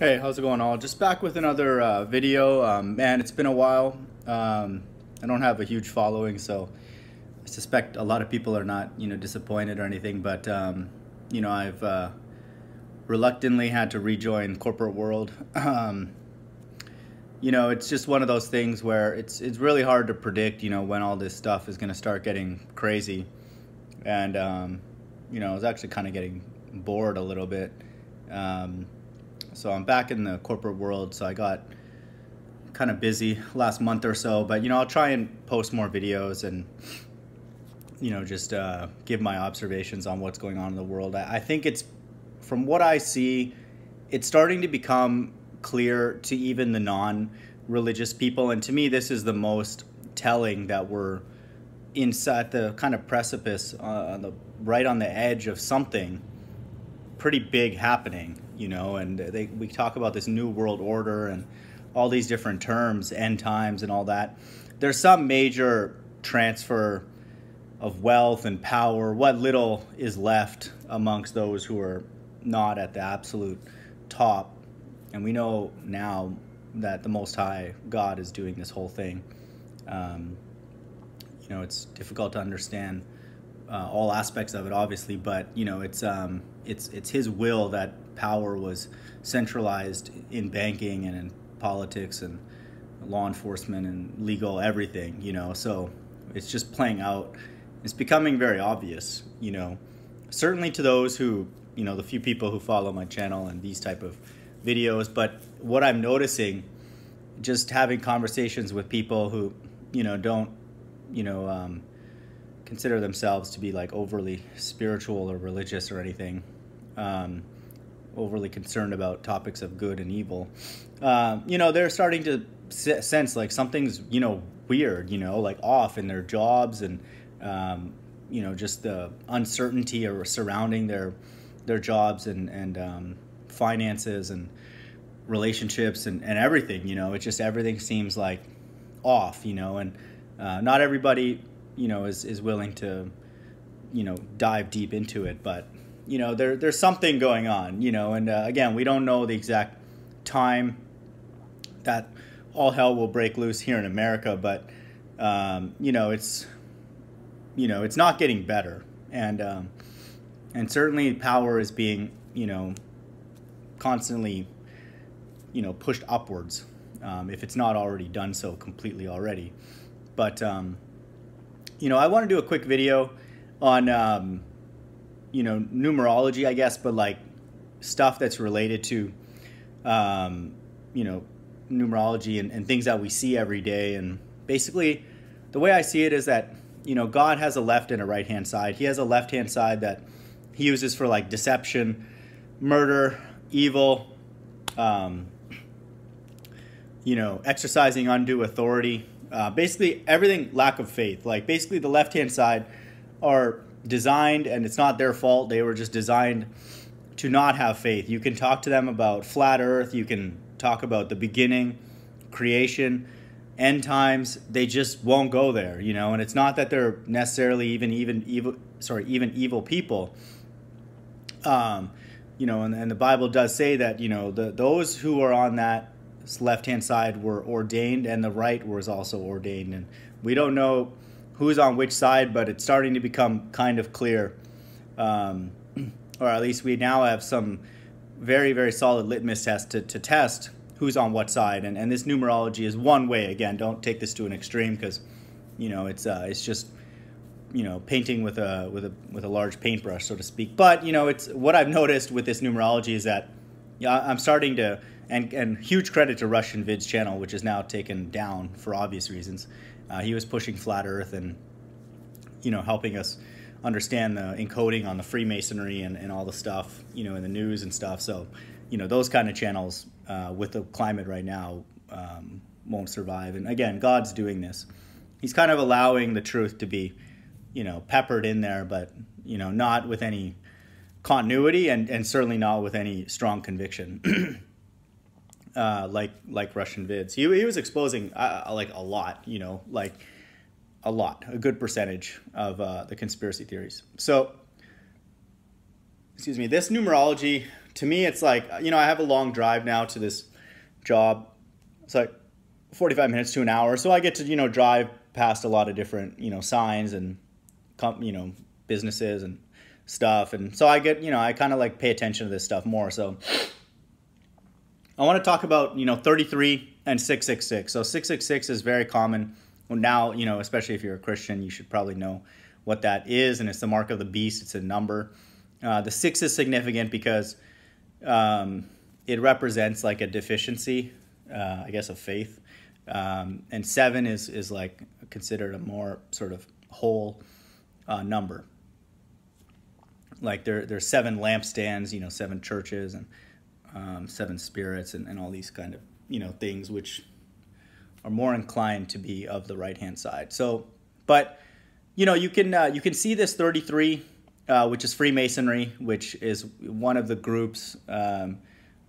Hey, how's it going all? Just back with another uh, video. Um, man, it's been a while. Um, I don't have a huge following, so I suspect a lot of people are not, you know, disappointed or anything. But um, you know, I've uh, reluctantly had to rejoin corporate world. Um, you know, it's just one of those things where it's it's really hard to predict, you know, when all this stuff is going to start getting crazy. And um, you know, I was actually kind of getting bored a little bit. Um, so I'm back in the corporate world. So I got kind of busy last month or so, but you know, I'll try and post more videos and you know, just uh, give my observations on what's going on in the world. I, I think it's from what I see, it's starting to become clear to even the non-religious people, and to me, this is the most telling that we're inside the kind of precipice, uh, on the right on the edge of something pretty big happening you know, and they, we talk about this new world order and all these different terms, end times and all that. There's some major transfer of wealth and power, what little is left amongst those who are not at the absolute top. And we know now that the Most High God is doing this whole thing. Um, you know, it's difficult to understand uh, all aspects of it, obviously, but you know, it's um, it's it's His will that power was centralized in banking and in politics and law enforcement and legal everything, you know. So it's just playing out. It's becoming very obvious, you know. Certainly to those who, you know, the few people who follow my channel and these type of videos, but what I'm noticing just having conversations with people who, you know, don't, you know, um, consider themselves to be like overly spiritual or religious or anything. Um, overly concerned about topics of good and evil, uh, you know, they're starting to sense like something's, you know, weird, you know, like off in their jobs and, um, you know, just the uncertainty or surrounding their their jobs and and um, finances and relationships and, and everything. You know, it just everything seems like off. You know, and uh, not everybody, you know, is is willing to, you know, dive deep into it, but you know, there, there's something going on, you know, and uh, again, we don't know the exact time that all hell will break loose here in America, but, um, you know, it's, you know, it's not getting better. And, um, and certainly power is being, you know, constantly, you know, pushed upwards, um, if it's not already done so completely already. But, um, you know, I want to do a quick video on, um, you know numerology, I guess, but like stuff that's related to um, you know numerology and, and things that we see every day. And basically, the way I see it is that you know God has a left and a right hand side. He has a left hand side that he uses for like deception, murder, evil. Um, you know, exercising undue authority, uh, basically everything lack of faith. Like basically the left hand side are designed, and it's not their fault. They were just designed to not have faith. You can talk to them about flat Earth. You can talk about the beginning, creation, end times. They just won't go there, you know. And it's not that they're necessarily even even evil. Sorry, even evil people. Um, you know, and, and the Bible does say that you know the those who are on that left hand side were ordained, and the right was also ordained. And we don't know who's on which side, but it's starting to become kind of clear. Um, or at least we now have some very, very solid litmus test to, to test who's on what side. And, and this numerology is one way. Again, don't take this to an extreme because, you know, it's, uh, it's just, you know, painting with a, with, a, with a large paintbrush, so to speak. But, you know, it's what I've noticed with this numerology is that I'm starting to, and, and huge credit to Russian Vid's channel, which is now taken down for obvious reasons. Uh, he was pushing flat Earth and you know helping us understand the encoding on the Freemasonry and, and all the stuff you know in the news and stuff. So you know those kind of channels uh, with the climate right now um, won't survive. And again, God's doing this. He's kind of allowing the truth to be you know peppered in there, but you know not with any continuity and, and certainly not with any strong conviction. uh, like like Russian vids. He, he was exposing uh, uh, like a lot, you know, like a lot, a good percentage of uh, the conspiracy theories. So, excuse me, this numerology to me, it's like you know I have a long drive now to this job. It's like 45 minutes to an hour, so I get to you know drive past a lot of different you know signs and you know businesses and stuff, and so I get you know I kind of like pay attention to this stuff more. So I want to talk about you know 33 and 666. So 666 is very common. Now you know especially if you're a Christian, you should probably know what that is, and it's the mark of the beast. It's a number. Uh, the six is significant because um, it represents like a deficiency, uh, I guess, of faith. Um, and seven is is like considered a more sort of whole uh, number. Like there there's seven lampstands, you know, seven churches and um, seven spirits and, and all these kind of you know things which are more inclined to be of the right hand side. So, but you know you can uh, you can see this 33 uh, which is Freemasonry, which is one of the groups um,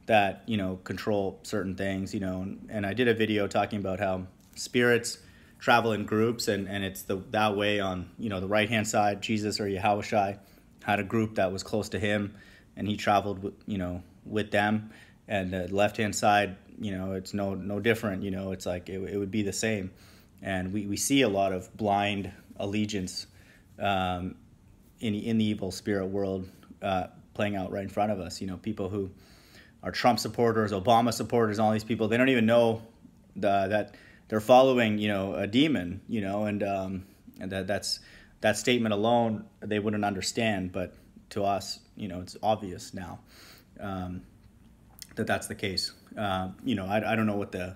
that you know control certain things. You know, and, and, I did a video talking about how spirits travel in groups, and, and it's the that way on you know the right hand side. Jesus or Yahushua had a group that was close to him, and he traveled with you know with them. And the left hand side, you know, it's no no different. You know, it's like it, it would be the same. And we, we see a lot of blind allegiance um, in in the evil spirit world uh, playing out right in front of us. You know, people who are Trump supporters, Obama supporters, all these people, they don't even know the, that they're following, you know, a demon, you know, and um, and that that's that statement alone they wouldn't understand, but to us, you know, it's obvious now um, that that's the case. Uh, you know, I, I don't know what the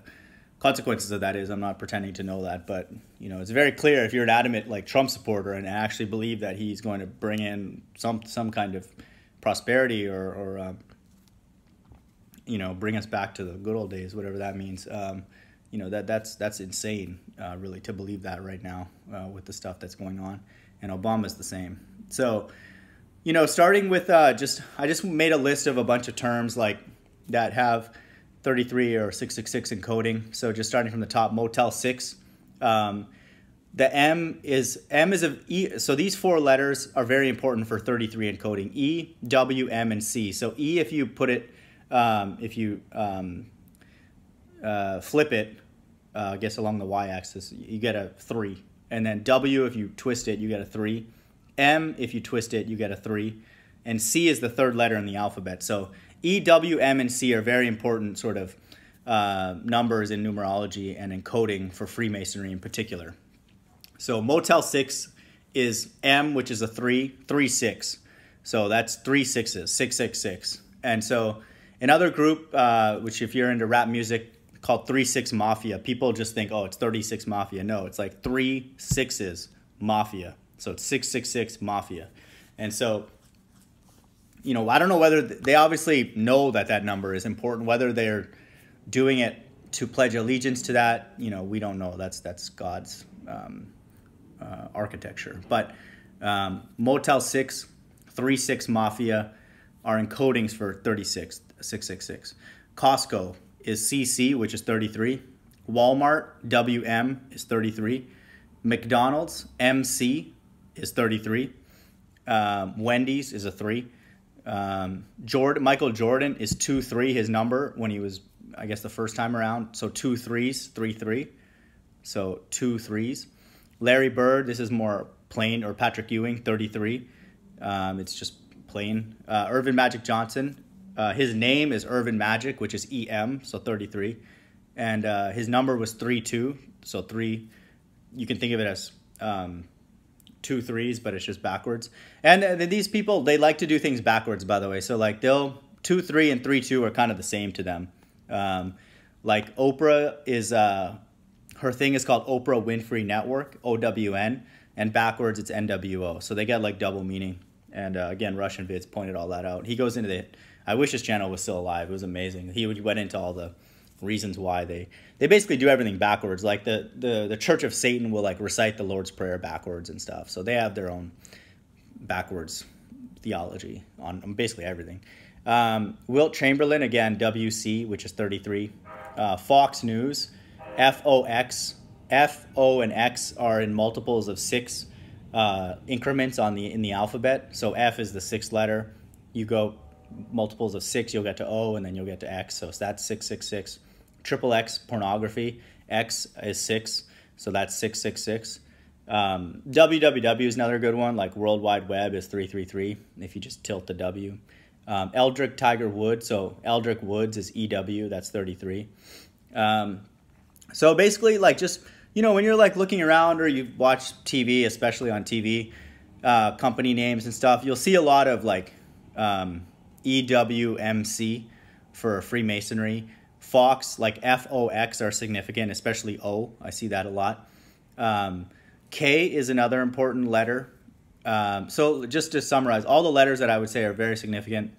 consequences of that is. I'm not pretending to know that, but you know, it's very clear if you're an adamant like Trump supporter and actually believe that he's going to bring in some some kind of prosperity or, or um, you know, bring us back to the good old days, whatever that means. Um, you know that that's that's insane, uh, really, to believe that right now uh, with the stuff that's going on, and Obama's the same. So, you know, starting with uh, just I just made a list of a bunch of terms like that have 33 or 666 encoding. So just starting from the top, Motel 6. Um, the M is M is a E. So these four letters are very important for 33 encoding: E, W, M, and C. So E, if you put it, um, if you um, uh, flip it, uh, I guess along the y-axis, you get a three. And then W, if you twist it, you get a three. M, if you twist it, you get a three. And C is the third letter in the alphabet. So E, W, M, and C are very important sort of uh, numbers in numerology and encoding for Freemasonry in particular. So Motel 6 is M, which is a 3, 3, 6. So that's three sixes, 666. And so another group, uh, which if you're into rap music, called 3 6 Mafia, people just think, oh, it's 36 Mafia. No, it's like three sixes Mafia. So it's 666 Mafia. And so you know, I don't know whether they obviously know that that number is important. Whether they're doing it to pledge allegiance to that, you know, we don't know. That's that's God's um, uh, architecture. But um, Motel Six, Three Six Mafia are encodings for 36, 666. Costco is CC, which is 33. Walmart, WM, is 33. McDonald's, MC, is 33. Um, Wendy's is a 3. Um, Jordan, Michael Jordan is two three his number when he was I guess the first time around. So two threes, three three. So two threes. Larry Bird, this is more plain, or Patrick Ewing, 33. Um, it's just plain. Uh, Earvin Magic Johnson, uh, his name is Earvin Magic, which is EM, so 33. And uh, his number was 3 2, so 3. You can think of it as um, two threes, but it's just backwards. And uh, these people, they like to do things backwards, by the way. So like they'll two three and three two are kind of the same to them. Um, like Oprah is uh, her thing is called Oprah Winfrey Network (OWN), and backwards it's NWO. So they get like double meaning. And uh, again, Russian vids pointed all that out. He goes into the. I wish his channel was still alive. It was amazing. He went into all the reasons why they they basically do everything backwards. Like the the the Church of Satan will like recite the Lord's Prayer backwards and stuff. So they have their own backwards theology on, basically everything. Um, Wilt Chamberlain again WC which is 33. Uh, Fox News FOX F O and X are in multiples of six uh, increments on the in the alphabet. So F is the sixth letter. You go multiples of six, you'll get to O, and then you'll get to X. So that's six six six. Triple X pornography. X is six, so that's six six six. Um, www is another good one. Like World Wide Web is three three three. If you just tilt the W. Um, Eldrick Tiger Wood. So Eldrick Woods is EW. That's thirty three. Um, so basically, like just you know, when you're like looking around or you watch TV, especially on TV, uh, company names and stuff, you'll see a lot of like um, EWMC for Freemasonry. Fox, like F O X, are significant, especially O. I see that a lot. Um, K is another important letter. Um, so just to summarize, all the letters that I would say are very significant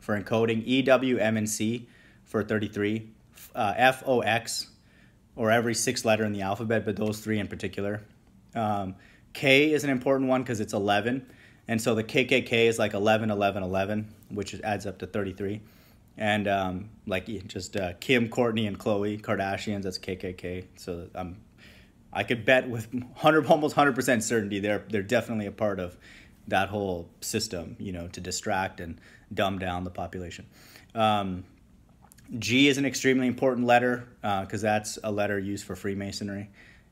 for encoding E, W, M, and C for 33. Uh, F, O, X or every sixth letter in the alphabet, but those three in particular. Um, K is an important one because it's 11. And so the KKK is like 11, 11, 11, which adds up to 33. And um, like just uh, Kim, Kourtney, and Khloe Kardashians, that's KKK. So um, I could bet with 100, almost 100% certainty they're, they're definitely a part of that whole system, you know, to distract and dumb down the population. Um, G is an extremely important letter because uh, that's a letter used for Freemasonry.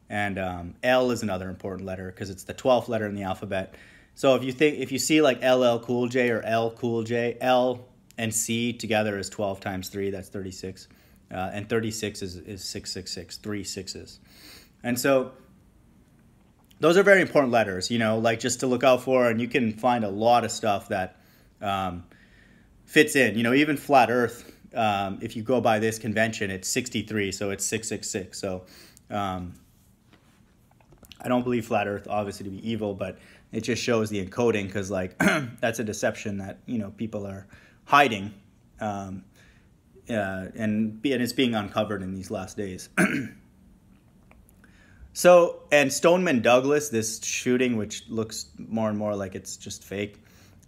And um, L is another important letter because it's the 12th letter in the alphabet. So if you think if you see like LL Cool J or L Cool J, L and C together is 12 times 3, that's 36. Uh, and 36 is, is 666, three sixes. And so those are very important letters, you know, like just to look out for. And you can find a lot of stuff that um, fits in, you know, even flat Earth um, if you go by this convention, it's 63, so it's 666. So um, I don't believe flat Earth obviously to be evil, but it just shows the encoding because like that's a deception that you know people are hiding, um, uh, and and it's being uncovered in these last days. so and Stoneman Douglas, this shooting, which looks more and more like it's just fake.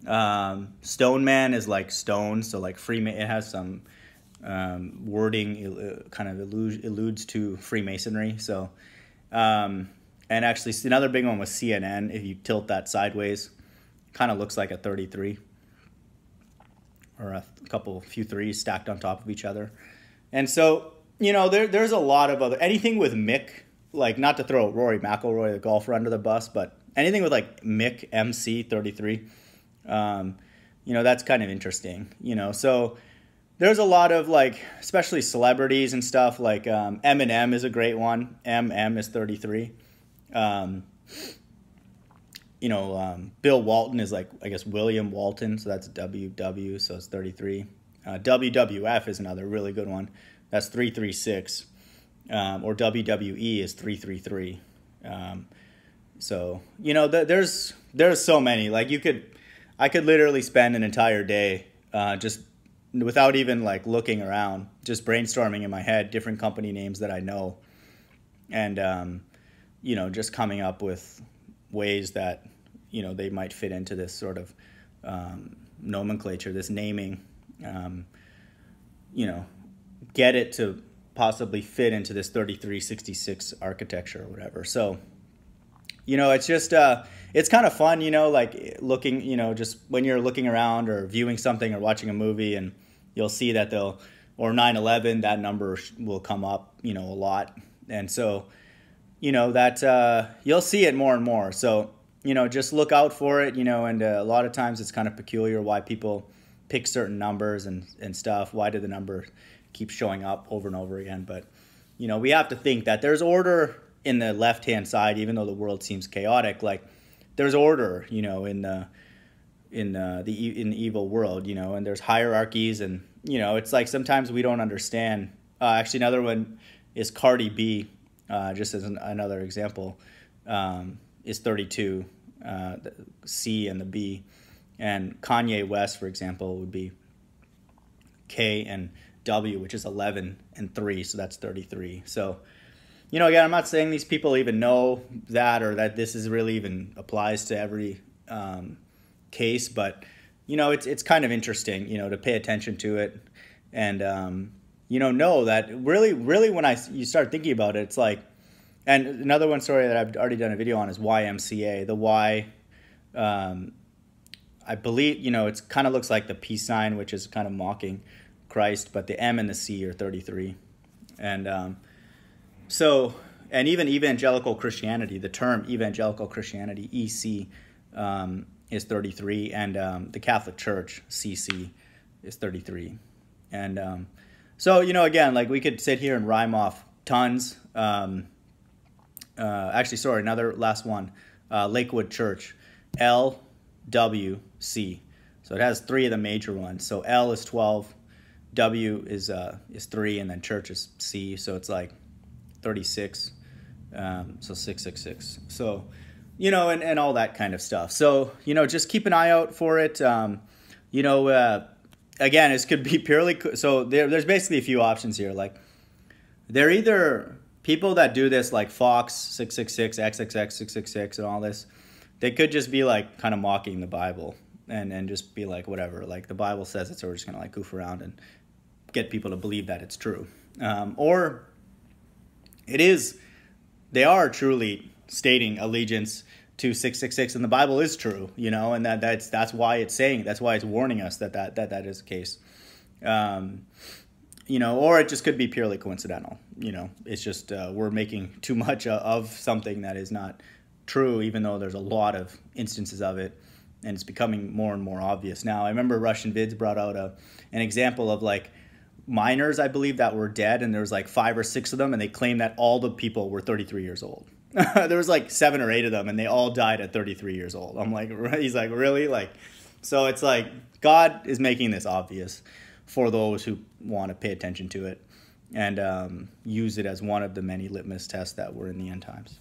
Um, Stoneman is like stone, so like Freeman. It has some um, wording kind of alludes to Freemasonry. So, um, and actually, another big one was CNN. If you tilt that sideways, kind of looks like a 33 or a couple, few threes stacked on top of each other. And so, you know, there, there's a lot of other anything with Mick, like not to throw Rory McIlroy, the golfer, under the bus, but anything with like Mick MC 33, um, you know, that's kind of interesting. You know, so there's a lot of like, especially celebrities and stuff. Like um, Eminem is a great one. MM is 33. Um, you know, um, Bill Walton is like I guess William Walton, so that's WW, so it's 33. Uh, WWF is another really good one. That's 336. Um, or WWE is 333. Um, so you know, th- there's there's so many. Like you could, I could literally spend an entire day uh, just without even like looking around, just brainstorming in my head different company names that I know, and um, you know, just coming up with ways that you know they might fit into this sort of um, nomenclature, this naming. Um, you know, get it to possibly fit into this 3366 architecture or whatever. So, you know, it's just uh, it's kind of fun, you know, like looking, you know, just when you're looking around or viewing something or watching a movie and you'll see that they'll or 9/11 that number will come up, you know, a lot. And so, you know, that uh, you'll see it more and more. So, you know, just look out for it, you know, and uh, a lot of times it's kind of peculiar why people pick certain numbers and and stuff. Why do the number keep showing up over and over again? But, you know, we have to think that there's order in the left-hand side even though the world seems chaotic, like there's order, you know, in the in the in the evil world, you know, and there's hierarchies, and you know, it's like sometimes we don't understand. Uh, actually, another one is Cardi B, uh, just as an, another example, um, is 32, uh, the C and the B, and Kanye West, for example, would be K and W, which is 11 and 3, so that's 33. So, you know, again, I'm not saying these people even know that or that this is really even applies to every um, case, but you know, it's it's kind of interesting, you know, to pay attention to it and um, you know know that really really when I you start thinking about it, it's like and another one story that I've already done a video on is YMCA. The Y, um, I believe you know it's kind of looks like the peace sign, which is kind of mocking Christ, but the M and the C are 33, and um, so and even evangelical Christianity, the term evangelical Christianity (EC) um, is 33, and um, the Catholic Church (CC) is 33, and um, so you know again, like we could sit here and rhyme off tons. Um, uh, actually, sorry, another last one, uh, Lakewood Church, L W C. So it has three of the major ones. So L is 12, W is uh, is three, and then church is C. So it's like 36. Um, so 666. So, you know, and, and all that kind of stuff. So, you know, just keep an eye out for it. Um, you know, uh, again, this could be purely, so there, there's basically a few options here. Like, they're either people that do this, like Fox 666, XXX 666, and all this, they could just be like kind of mocking the Bible and, and just be like, whatever, like the Bible says it, so we're just gonna like goof around and get people to believe that it's true. Um, or it is, they are truly stating allegiance to 666 and the bible is true you know and that that's that's why it's saying that's why it's warning us that that that, that is the case. Um, you know or it just could be purely coincidental you know. It's just uh, we're making too much of something that is not true even though there's a lot of instances of it and it's becoming more and more obvious. Now i remember russian vids brought out a, an example of like miners, I believe, that were dead, and there was like five or six of them, and they claimed that all the people were 33 years old. there was like seven or eight of them, and they all died at 33 years old. I'm like, he's like, really? Like, so it's like God is making this obvious for those who want to pay attention to it and um, use it as one of the many litmus tests that were in the end times.